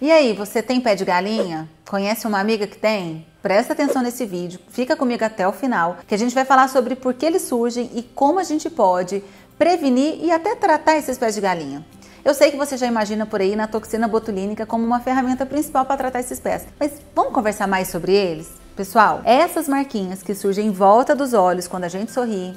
E aí, você tem pé de galinha? Conhece uma amiga que tem? Presta atenção nesse vídeo, fica comigo até o final, que a gente vai falar sobre por que eles surgem e como a gente pode prevenir e até tratar esses pés de galinha. Eu sei que você já imagina por aí na toxina botulínica como uma ferramenta principal para tratar esses pés, mas vamos conversar mais sobre eles? Pessoal, essas marquinhas que surgem em volta dos olhos quando a gente sorri,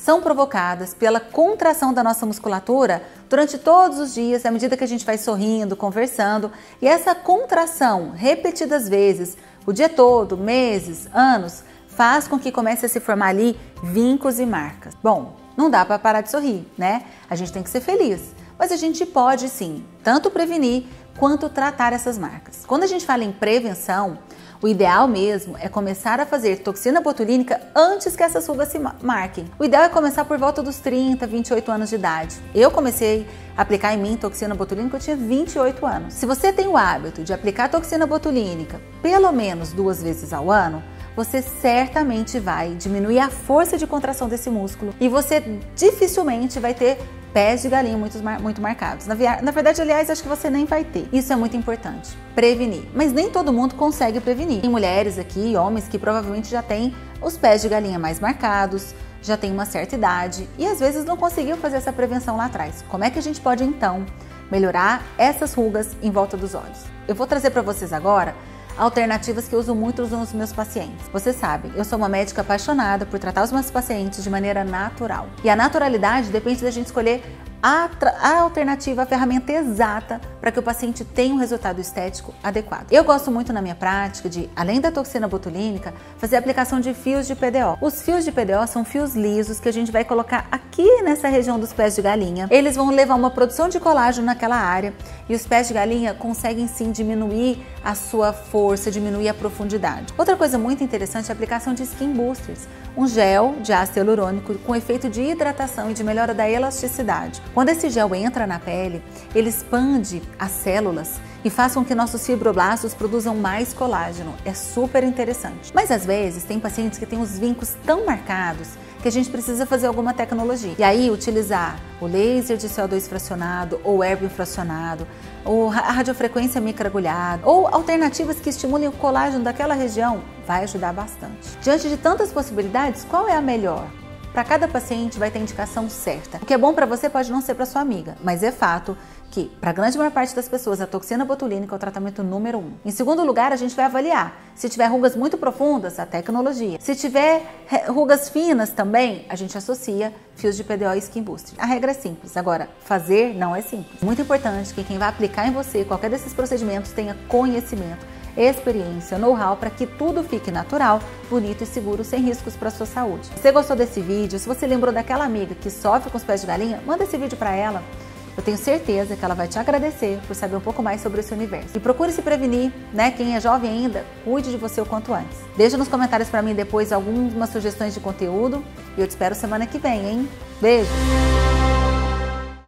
são provocadas pela contração da nossa musculatura durante todos os dias, à medida que a gente vai sorrindo, conversando, e essa contração, repetidas vezes, o dia todo, meses, anos, faz com que comece a se formar ali vincos e marcas. Bom, não dá para parar de sorrir, né? A gente tem que ser feliz, mas a gente pode sim, tanto prevenir quanto tratar essas marcas. Quando a gente fala em prevenção, o ideal mesmo é começar a fazer toxina botulínica antes que essas rugas se marquem. O ideal é começar por volta dos 30, 28 anos de idade. Eu comecei a aplicar em mim toxina botulínica eu tinha 28 anos. Se você tem o hábito de aplicar toxina botulínica pelo menos duas vezes ao ano, você certamente vai diminuir a força de contração desse músculo e você dificilmente vai ter pés de galinha muito, muito marcados. Na, na verdade, aliás, acho que você nem vai ter. Isso é muito importante. Prevenir. Mas nem todo mundo consegue prevenir. Tem mulheres aqui, homens que provavelmente já têm os pés de galinha mais marcados, já tem uma certa idade e às vezes não conseguiu fazer essa prevenção lá atrás. Como é que a gente pode então melhorar essas rugas em volta dos olhos? Eu vou trazer para vocês agora alternativas que uso muito nos meus pacientes. Você sabe, eu sou uma médica apaixonada por tratar os meus pacientes de maneira natural. E a naturalidade depende da gente escolher a, a, alternativa, a ferramenta exata para que o paciente tenha um resultado estético adequado. Eu gosto muito na minha prática de, além da toxina botulínica, fazer a aplicação de fios de PDO. Os fios de PDO são fios lisos que a gente vai colocar aqui nessa região dos pés de galinha. Eles vão levar uma produção de colágeno naquela área e os pés de galinha conseguem sim diminuir a sua força, diminuir a profundidade. Outra coisa muito interessante é a aplicação de skin boosters, um gel de ácido hialurônico com efeito de hidratação e de melhora da elasticidade. Quando esse gel entra na pele, ele expande as células e faz com que nossos fibroblastos produzam mais colágeno. É super interessante. Mas às vezes tem pacientes que têm os vincos tão marcados que a gente precisa fazer alguma tecnologia. E aí utilizar o laser de CO2 fracionado ou erbium fracionado, ou a radiofrequência microagulhada, ou alternativas que estimulem o colágeno daquela região, vai ajudar bastante. Diante de tantas possibilidades, qual é a melhor? Para cada paciente vai ter a indicação certa. O que é bom para você pode não ser para sua amiga, mas é fato que, para a grande maior parte das pessoas, a toxina botulínica é o tratamento número um. Em segundo lugar, a gente vai avaliar. Se tiver rugas muito profundas, a tecnologia. Se tiver rugas finas também, a gente associa fios de PDO e Skin Booster. A regra é simples. Agora, fazer não é simples. Muito importante que quem vai aplicar em você qualquer desses procedimentos tenha conhecimento experiência, know-how para que tudo fique natural, bonito e seguro, sem riscos para sua saúde. Se você gostou desse vídeo, se você lembrou daquela amiga que sofre com os pés de galinha, manda esse vídeo para ela. Eu tenho certeza que ela vai te agradecer por saber um pouco mais sobre esse universo. E procure se prevenir, né? Quem é jovem ainda, cuide de você o quanto antes. Deixa nos comentários para mim depois algumas sugestões de conteúdo e eu te espero semana que vem, hein? Beijo!